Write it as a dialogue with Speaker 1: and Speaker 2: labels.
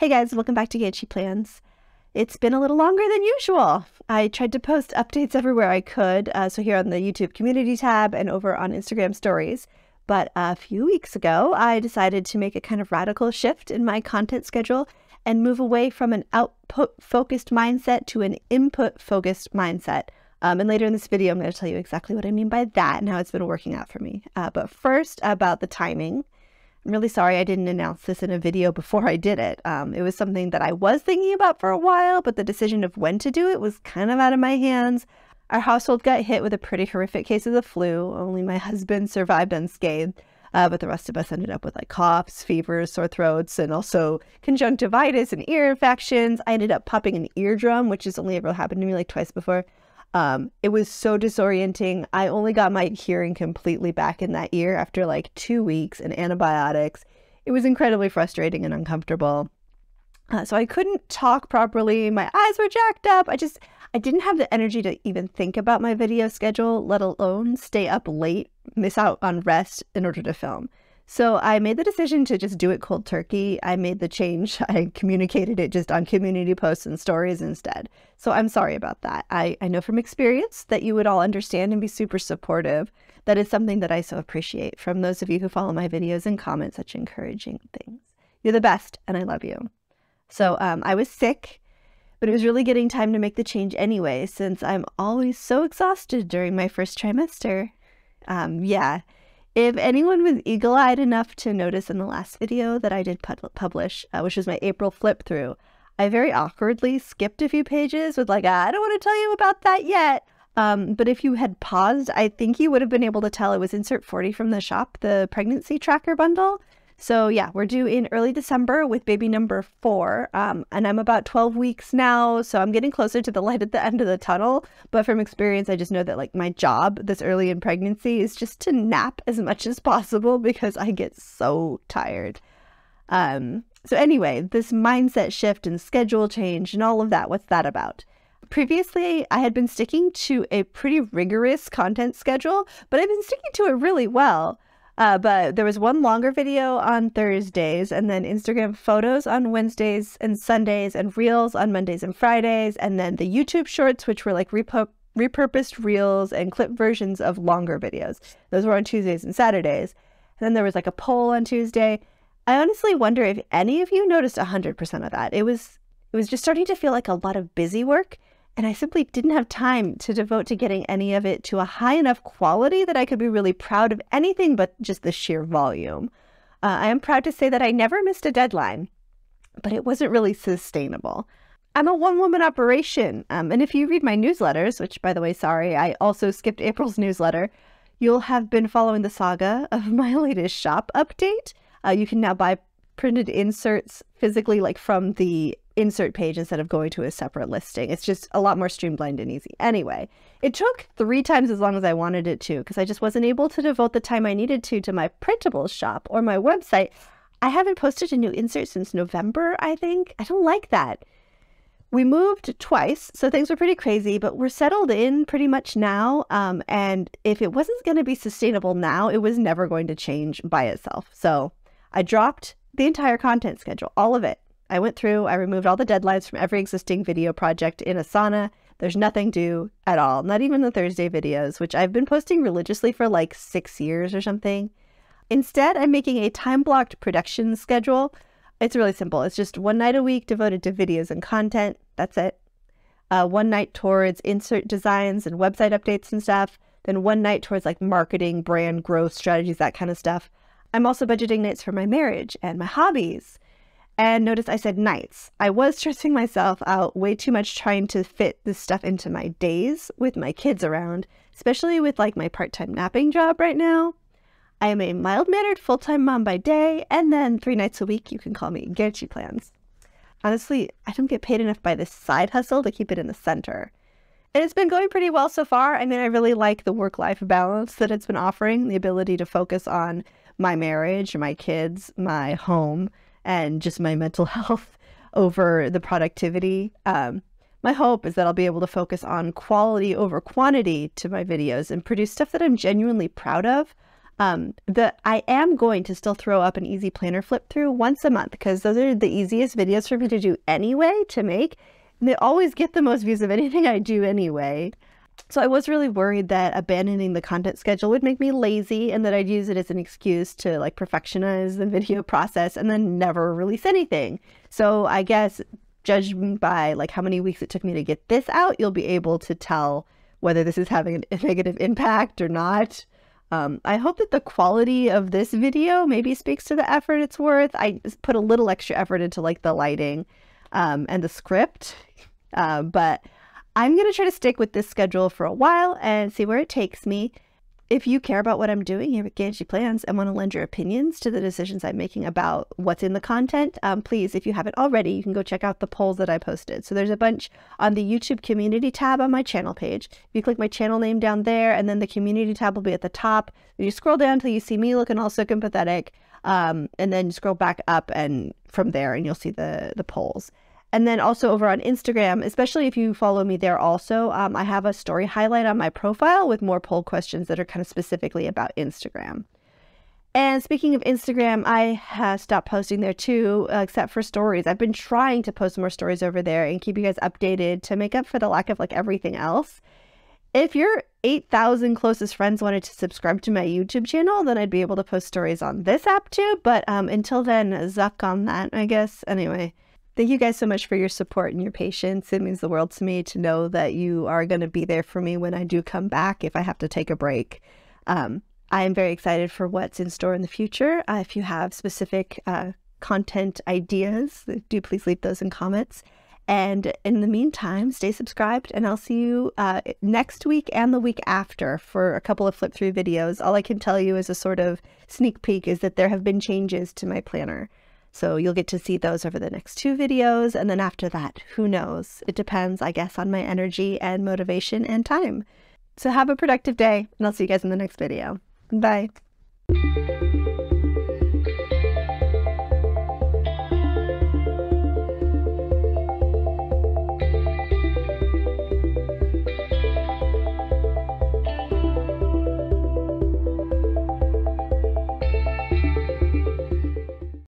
Speaker 1: Hey guys, welcome back to Ganchi Plans. It's been a little longer than usual. I tried to post updates everywhere I could, uh, so here on the YouTube community tab and over on Instagram stories. But a few weeks ago, I decided to make a kind of radical shift in my content schedule and move away from an output focused mindset to an input focused mindset. Um, and later in this video, I'm going to tell you exactly what I mean by that and how it's been working out for me. Uh, but first, about the timing. I'm really sorry I didn't announce this in a video before I did it. Um, it was something that I was thinking about for a while, but the decision of when to do it was kind of out of my hands. Our household got hit with a pretty horrific case of the flu. Only my husband survived unscathed, uh, but the rest of us ended up with like coughs, fevers, sore throats, and also conjunctivitis and ear infections. I ended up popping an eardrum, which has only ever happened to me like twice before. Um, it was so disorienting. I only got my hearing completely back in that ear after like two weeks and antibiotics. It was incredibly frustrating and uncomfortable. Uh, so I couldn't talk properly. My eyes were jacked up. I just, I didn't have the energy to even think about my video schedule, let alone stay up late, miss out on rest in order to film. So I made the decision to just do it cold turkey. I made the change. I communicated it just on community posts and stories instead. So I'm sorry about that. I, I know from experience that you would all understand and be super supportive. That is something that I so appreciate from those of you who follow my videos and comment such encouraging things. You're the best and I love you. So um, I was sick, but it was really getting time to make the change anyway, since I'm always so exhausted during my first trimester. Um, yeah if anyone was eagle eyed enough to notice in the last video that I did publish, uh, which was my April flip through, I very awkwardly skipped a few pages with, like, I don't want to tell you about that yet. Um, but if you had paused, I think you would have been able to tell it was insert 40 from the shop, the pregnancy tracker bundle. So yeah, we're due in early December with baby number four. Um, and I'm about 12 weeks now. So I'm getting closer to the light at the end of the tunnel. But from experience, I just know that like my job this early in pregnancy is just to nap as much as possible because I get so tired. Um, so anyway, this mindset shift and schedule change and all of that, what's that about? Previously, I had been sticking to a pretty rigorous content schedule, but I've been sticking to it really well. Uh, but there was one longer video on Thursdays, and then Instagram photos on Wednesdays and Sundays, and Reels on Mondays and Fridays, and then the YouTube Shorts, which were like repurposed Reels and clip versions of longer videos. Those were on Tuesdays and Saturdays. And then there was like a poll on Tuesday. I honestly wonder if any of you noticed 100% of that. It was it was just starting to feel like a lot of busy work and I simply didn't have time to devote to getting any of it to a high enough quality that I could be really proud of anything but just the sheer volume. Uh, I am proud to say that I never missed a deadline, but it wasn't really sustainable. I'm a one woman operation. Um, and if you read my newsletters, which by the way, sorry, I also skipped April's newsletter, you'll have been following the saga of my latest shop update. Uh, you can now buy printed inserts physically, like from the insert page instead of going to a separate listing. It's just a lot more streamlined and easy. Anyway, it took three times as long as I wanted it to because I just wasn't able to devote the time I needed to to my printables shop or my website. I haven't posted a new insert since November, I think. I don't like that. We moved twice, so things were pretty crazy, but we're settled in pretty much now. Um, and if it wasn't going to be sustainable now, it was never going to change by itself. So I dropped the entire content schedule, all of it. I went through, I removed all the deadlines from every existing video project in Asana. There's nothing due at all, not even the Thursday videos, which I've been posting religiously for like six years or something. Instead, I'm making a time blocked production schedule. It's really simple. It's just one night a week devoted to videos and content. That's it. Uh, one night towards insert designs and website updates and stuff. Then one night towards like marketing, brand growth strategies, that kind of stuff. I'm also budgeting nights for my marriage and my hobbies. And notice I said nights. I was stressing myself out way too much trying to fit this stuff into my days with my kids around, especially with like my part time napping job right now. I am a mild mannered full time mom by day, and then three nights a week you can call me Ganchi Plans. Honestly, I don't get paid enough by this side hustle to keep it in the center. And it's been going pretty well so far. I mean, I really like the work life balance that it's been offering, the ability to focus on my marriage, my kids, my home, and just my mental health over the productivity. Um, my hope is that I'll be able to focus on quality over quantity to my videos and produce stuff that I'm genuinely proud of. Um, the I am going to still throw up an easy planner flip through once a month because those are the easiest videos for me to do anyway to make. And they always get the most views of anything I do anyway. So I was really worried that abandoning the content schedule would make me lazy and that I'd use it as an excuse to like perfectionize the video process and then never release anything. So I guess judged by like how many weeks it took me to get this out, you'll be able to tell whether this is having a negative impact or not. Um, I hope that the quality of this video maybe speaks to the effort it's worth. I put a little extra effort into like the lighting um, and the script, uh, but I'm going to try to stick with this schedule for a while and see where it takes me. If you care about what I'm doing here at Ganchi Plans and want to lend your opinions to the decisions I'm making about what's in the content, um, please, if you haven't already, you can go check out the polls that I posted. So there's a bunch on the YouTube community tab on my channel page. If you click my channel name down there, and then the community tab will be at the top. You scroll down until you see me looking all so empathetic, um, and then scroll back up and from there, and you'll see the the polls. And then also over on Instagram, especially if you follow me there also, um, I have a story highlight on my profile with more poll questions that are kind of specifically about Instagram. And speaking of Instagram, I have stopped posting there too, uh, except for stories. I've been trying to post more stories over there and keep you guys updated to make up for the lack of like everything else. If your 8,000 closest friends wanted to subscribe to my YouTube channel, then I'd be able to post stories on this app too. But um, until then, zuck on that, I guess. Anyway. Thank you guys so much for your support and your patience. It means the world to me to know that you are going to be there for me when I do come back if I have to take a break. Um, I am very excited for what's in store in the future. Uh, if you have specific uh, content ideas, do please leave those in comments. And in the meantime, stay subscribed, and I'll see you uh, next week and the week after for a couple of flip through videos. All I can tell you as a sort of sneak peek is that there have been changes to my planner. So you'll get to see those over the next two videos. And then after that, who knows? It depends, I guess, on my energy and motivation and time. So have a productive day, and I'll see you guys in the next video. Bye.